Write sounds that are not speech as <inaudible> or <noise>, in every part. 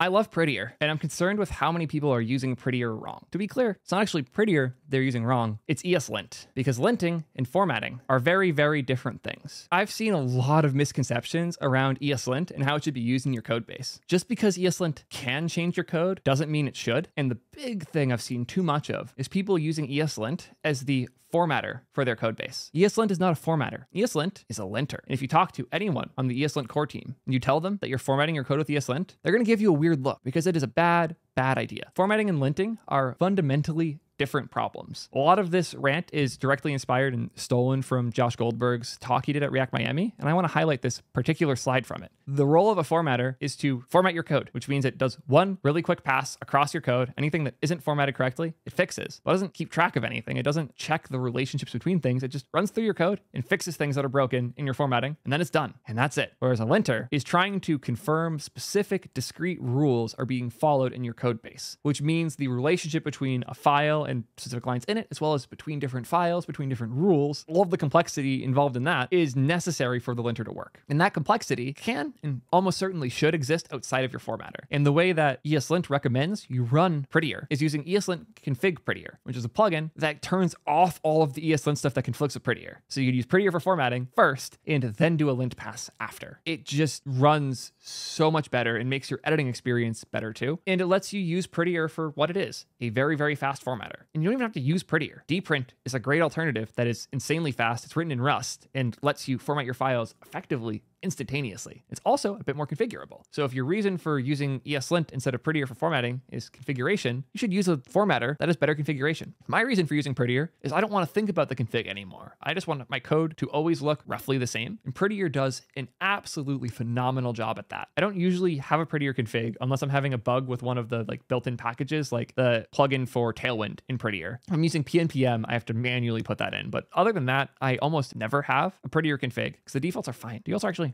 I love Prettier, and I'm concerned with how many people are using Prettier wrong. To be clear, it's not actually Prettier they're using wrong, it's ESLint, because linting and formatting are very, very different things. I've seen a lot of misconceptions around ESLint and how it should be used in your code base. Just because ESLint can change your code doesn't mean it should, and the big thing I've seen too much of is people using ESLint as the formatter for their code base. ESLint is not a formatter. ESLint is a linter. And if you talk to anyone on the ESLint core team and you tell them that you're formatting your code with ESLint, they're going to give you a weird look because it is a bad, bad idea. Formatting and linting are fundamentally different problems. A lot of this rant is directly inspired and stolen from Josh Goldberg's talk he did at React Miami, and I want to highlight this particular slide from it. The role of a formatter is to format your code, which means it does one really quick pass across your code. Anything that isn't formatted correctly, it fixes. It doesn't keep track of anything. It doesn't check the relationships between things. It just runs through your code and fixes things that are broken in your formatting, and then it's done. And that's it. Whereas a linter is trying to confirm specific discrete rules are being followed in your code base, which means the relationship between a file and specific lines in it, as well as between different files, between different rules. All of the complexity involved in that is necessary for the linter to work. And that complexity can and almost certainly should exist outside of your formatter. And the way that ESLint recommends you run Prettier is using ESLint config Prettier, which is a plugin that turns off all of the ESLint stuff that conflicts with Prettier. So you could use Prettier for formatting first and then do a lint pass after. It just runs so much better and makes your editing experience better too. And it lets you use Prettier for what it is a very, very fast formatter. And you don't even have to use Prettier. Dprint is a great alternative that is insanely fast. It's written in Rust and lets you format your files effectively instantaneously. It's also a bit more configurable. So if your reason for using ESLint instead of Prettier for formatting is configuration, you should use a formatter that has better configuration. My reason for using Prettier is I don't want to think about the config anymore. I just want my code to always look roughly the same. And Prettier does an absolutely phenomenal job at that. I don't usually have a Prettier config unless I'm having a bug with one of the like built-in packages, like the plugin for Tailwind in Prettier. I'm using PNPM, I have to manually put that in. But other than that, I almost never have a Prettier config because the defaults are fine. Defaults are actually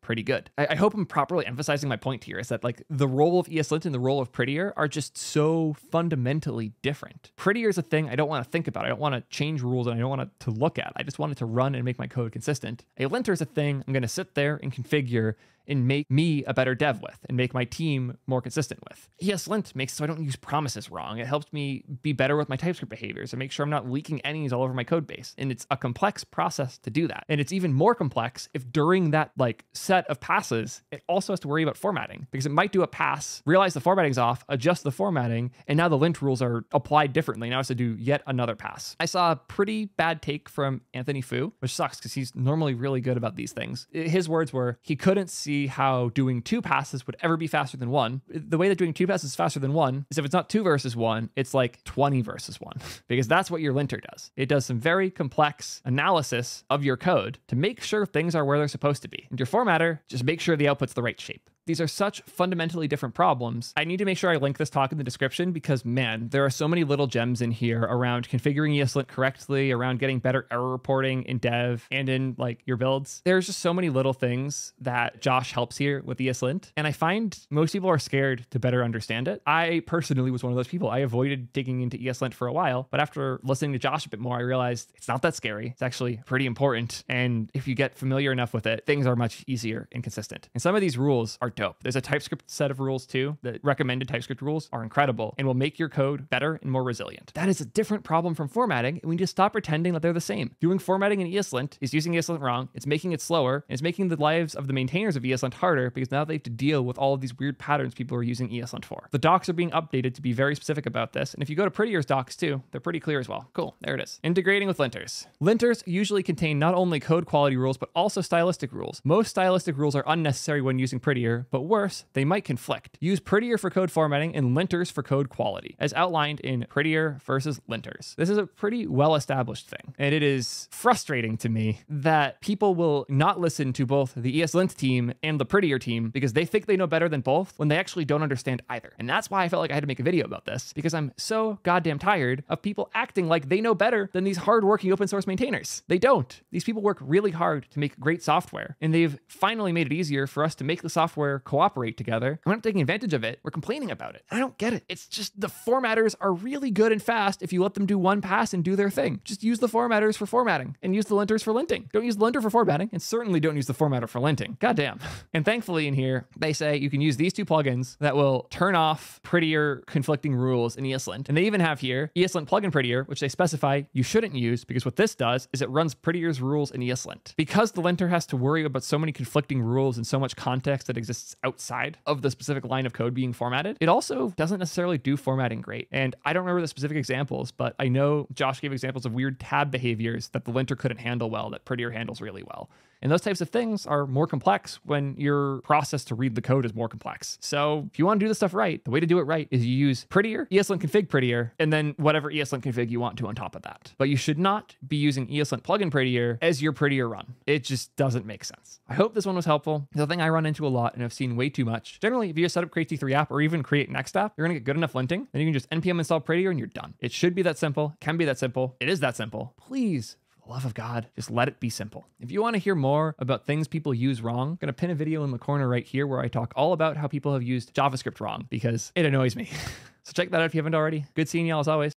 pretty good. I, I, hope I'm properly emphasizing my point here is that like the role of ESLint and the role of Prettier are just so fundamentally different. Prettier is a thing I don't want to think about. I don't want to change rules and I don't want to look at. I just want it to run and make my code consistent. A linter is a thing I'm going to sit there and configure and make me a better dev with and make my team more consistent with. ESLint makes so I don't use promises wrong. It helps me be better with my TypeScript behaviors and make sure I'm not leaking any's all over my code base. And it's a complex process to do that. And it's even more complex if during that like set of passes, it also has to worry about formatting because it might do a pass, realize the formatting's off, adjust the formatting, and now the lint rules are applied differently. Now it has to do yet another pass. I saw a pretty bad take from Anthony Fu, which sucks because he's normally really good about these things. His words were he couldn't see how doing two passes would ever be faster than one. The way that doing two passes is faster than one is if it's not two versus one, it's like 20 versus one, <laughs> because that's what your linter does. It does some very complex analysis of your code to make sure things are where they're supposed to be. And your formatter, just make sure the output's the right shape. These are such fundamentally different problems. I need to make sure I link this talk in the description because, man, there are so many little gems in here around configuring ESLint correctly, around getting better error reporting in dev and in like your builds. There's just so many little things that Josh helps here with ESLint. And I find most people are scared to better understand it. I personally was one of those people. I avoided digging into ESLint for a while, but after listening to Josh a bit more, I realized it's not that scary. It's actually pretty important. And if you get familiar enough with it, things are much easier and consistent. And some of these rules are dope. There's a TypeScript set of rules too. The recommended TypeScript rules are incredible and will make your code better and more resilient. That is a different problem from formatting, and we need to stop pretending that they're the same. Doing formatting in ESLint is using ESLint wrong, it's making it slower, and it's making the lives of the maintainers of ESLint harder because now they have to deal with all of these weird patterns people are using ESLint for. The docs are being updated to be very specific about this, and if you go to Prettier's docs too, they're pretty clear as well. Cool, there it is. Integrating with linters. Linters usually contain not only code quality rules, but also stylistic rules. Most stylistic rules are unnecessary when using Prettier, but worse, they might conflict. Use Prettier for code formatting and linters for code quality, as outlined in Prettier versus linters. This is a pretty well established thing, and it is frustrating to me that people will not listen to both the ESLint team and the Prettier team because they think they know better than both when they actually don't understand either. And that's why I felt like I had to make a video about this because I'm so goddamn tired of people acting like they know better than these hardworking open source maintainers. They don't. These people work really hard to make great software, and they've finally made it easier for us to make the software software cooperate together. We're not taking advantage of it. We're complaining about it. I don't get it. It's just the formatters are really good and fast if you let them do one pass and do their thing. Just use the formatters for formatting and use the linters for linting. Don't use the linter for formatting and certainly don't use the formatter for linting. Goddamn. <laughs> And thankfully in here, they say you can use these two plugins that will turn off prettier conflicting rules in ESLint. And they even have here ESLint plugin prettier, which they specify you shouldn't use because what this does is it runs prettier's rules in ESLint. Because the linter has to worry about so many conflicting rules and so much context that exists outside of the specific line of code being formatted, it also doesn't necessarily do formatting great. And I don't remember the specific examples, but I know Josh gave examples of weird tab behaviors that the linter couldn't handle well, that Prettier handles really well. And those types of things are more complex when your process to read the code is more complex. So if you want to do this stuff right, the way to do it right is you use Prettier, ESLint config Prettier, and then whatever ESLint config you want to on top of that. But you should not be using ESLint plugin Prettier as your Prettier run. It just doesn't make sense. I hope this one was helpful. The thing I run into a lot and I've seen way too much. Generally, if you set up Create T3 app or even create Next app, you're gonna get good enough linting, then you can just npm install Prettier and you're done. It should be that simple, can be that simple. It is that simple. Please love of God, just let it be simple. If you want to hear more about things people use wrong, I'm going to pin a video in the corner right here where I talk all about how people have used JavaScript wrong because it annoys me. <laughs> so check that out if you haven't already. Good seeing y'all as always.